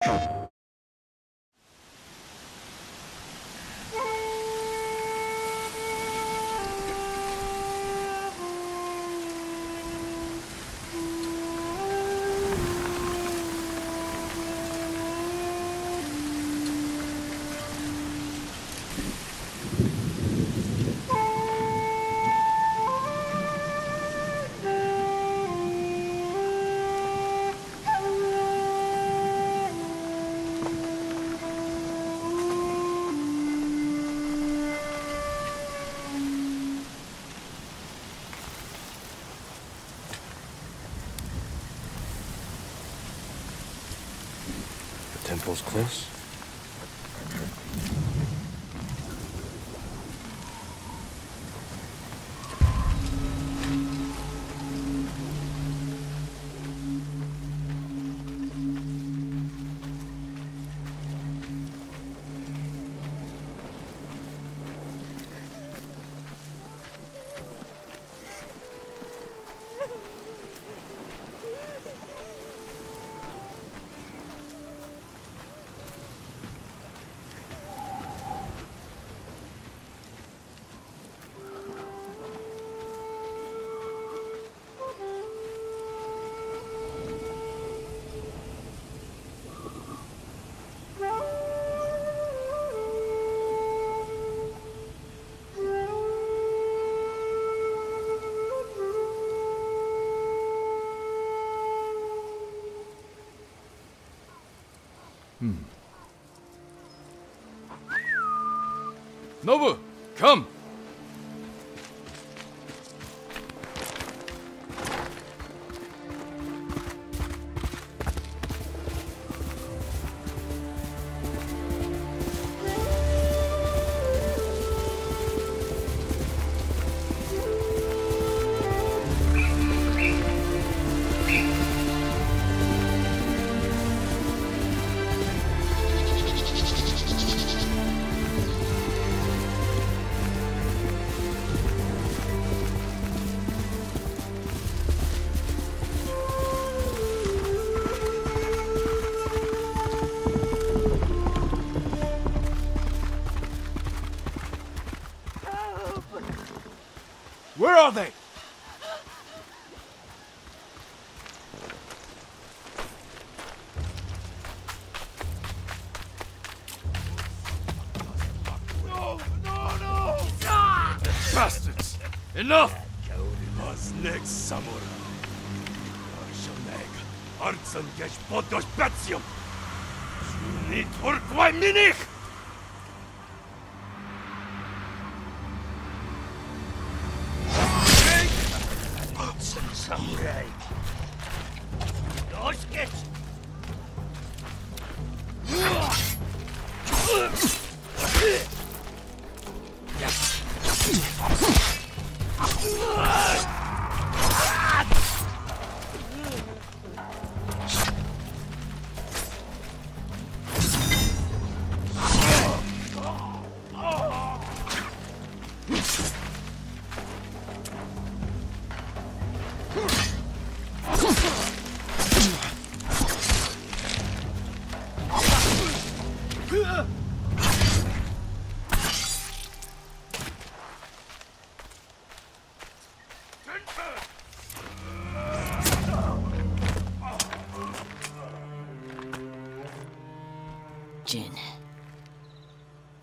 The temple's close. Nobu, come! Where are they? No, no, no! Bastards! Enough! Osnek samura. Arshoneg. Artsan gesh podos batsium. Ni turkwa minich!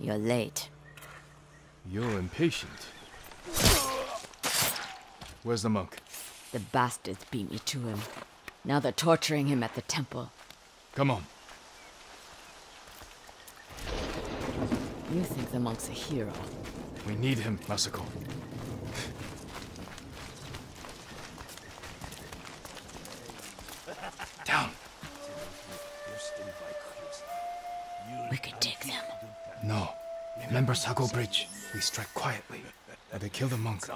You're late. You're impatient. Where's the monk? The bastards beat me to him. Now they're torturing him at the temple. Come on. You think the monk's a hero. We need him, Masako. Down. We could take them. No. Remember Sago Bridge. We strike quietly. And they kill the monk.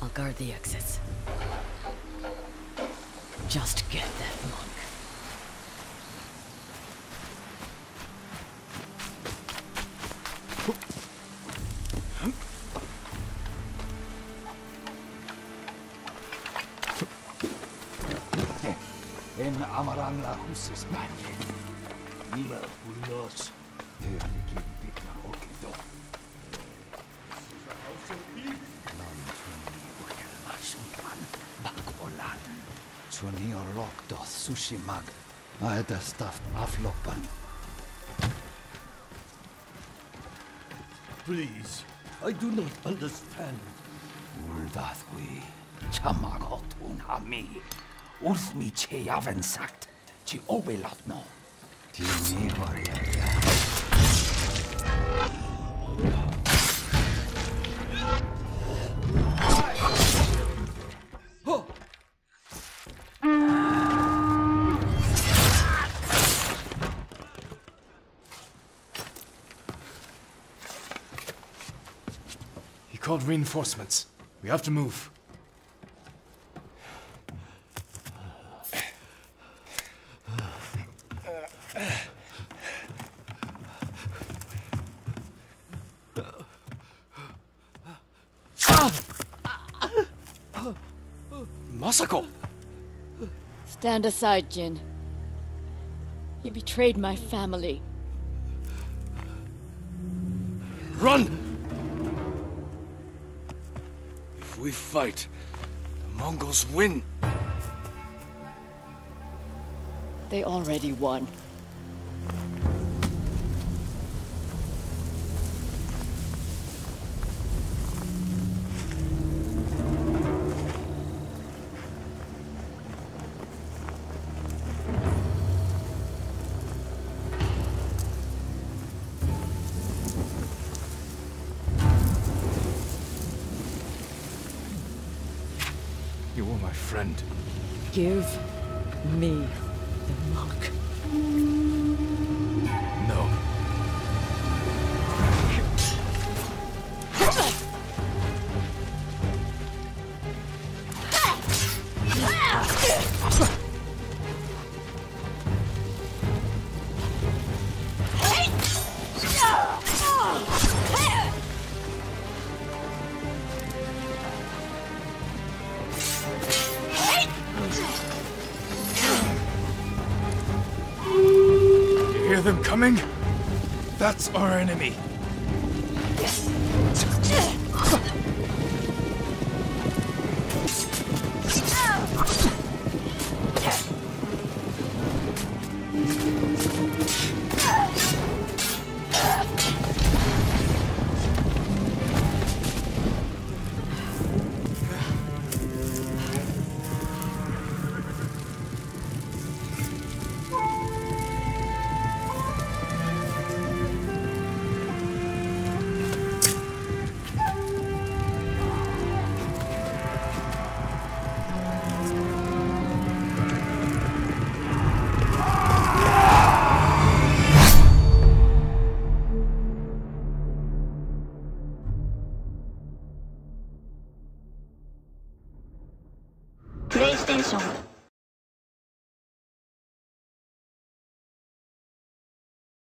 I'll guard the exits. Just get that monk. En amaran la husis manje. Nima ulos. Zur Neolog doth Sushi mag. Alter Stuff aflockern. Please, I do not understand. Uldathwi. Chamagotun hami. Uthmi che yaven sagt. Chi obelatno. Timi horia. Called reinforcements. We have to move. Masako! Stand aside, Jin. He betrayed my family. Run! We fight, the Mongols win. They already won. You were my friend. Give me the mark. Them coming? That's our enemy.